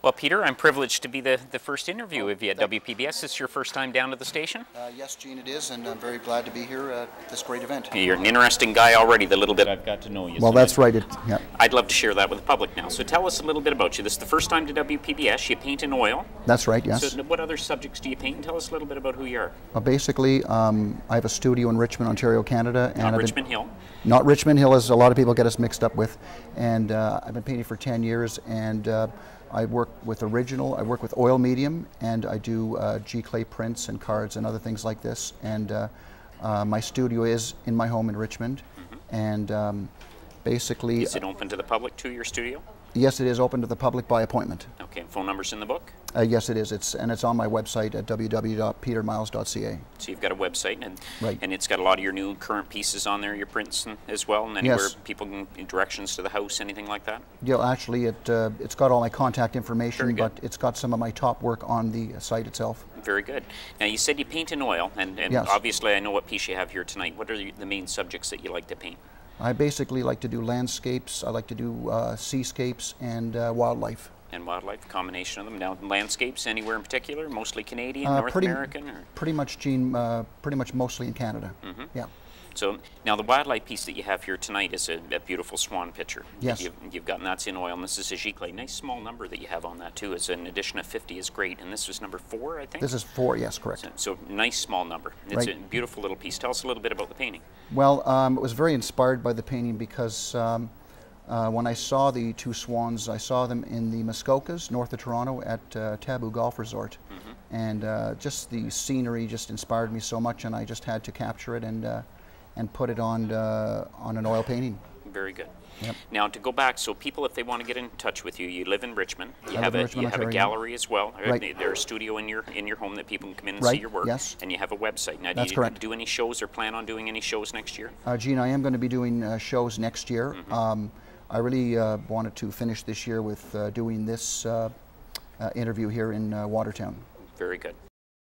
Well, Peter, I'm privileged to be the, the first interview of you at WPBS. This your first time down to the station? Uh, yes, Gene, it is, and I'm very glad to be here at this great event. You're an interesting guy already, the little bit I've got to know you. Well, So that's right. It, yeah, I'd love to share that with the public now. So tell us a little bit about you. This is the first time to WPBS. You paint in oil. that's right. Yes. So what other subjects do you paint? And tell us a little bit about who you are. Uh, basically, um, I have a studio in Richmond, Ontario, Canada, and Not I've been- Richmond Hill. Not Richmond Hill, as a lot of people get us mixed up with. And uh, I've been painting for 10 years, and uh, I work with original, I work with oil medium, and I do uh, giclée prints and cards and other things like this. And uh, uh, my studio is in my home in Richmond, and um, basically, Is it open to the public to your studio? Yes, it is open to the public by appointment. Okay. Phone numbers in the book. Uh, yes, it is. It's and it's on my website at www.petermiles.ca. So you've got a website, and Right. and it's got a lot of your new current pieces on there, your prints and, as well, and anywhere Yes. people can directions to the house, anything like that. Yeah, actually, it uh, it's got all my contact information, but it's got some of my top work on the site itself. Very good. Now you said you paint in oil, and, and Yes. obviously I know what piece you have here tonight. What are the the main subjects that you like to paint? I basically like to do landscapes. I like to do uh, seascapes and uh, wildlife. And wildlife, combination of them. Now landscapes, anywhere in particular? Mostly Canadian, Uh, North pretty- American, or Pretty much, Gene. Uh, pretty much mostly in Canada. Mm-hmm. Yeah. so. Now the wildlife piece that you have here tonight is a, a beautiful swan picture. Yes. You've, you've gotten that's in oil, and this is a giclée. Nice small number that you have on that too. It's an addition of 50 is great, and this was number four, I think. This is four. Yes, correct. so, so nice small number. It's Right. a beautiful little piece. Tell us a little bit about the painting. Well, um, it was very inspired by the painting because um, uh, when I saw the two swans, I saw them in the Muskokas, north of Toronto, at uh, Taboo Golf Resort, and uh, just the scenery just inspired me so much, and I just had to capture it and uh, and put it on uh, on an oil painting. Very good. Yep. Now to go back, so people, if they want to get in touch with you, you live in Richmond. You I have a Richmond, you have a Ontario. gallery as well. Uh, Right. There's a studio in your in your home that people can come in and see your work. yes. And you have a website. Now, do That's you correct. do any shows or plan on doing any shows next year? Uh, Gene, I am going to be doing uh, shows next year. Um, I really uh, wanted to finish this year with uh, doing this uh, interview here in Watertown. Very good.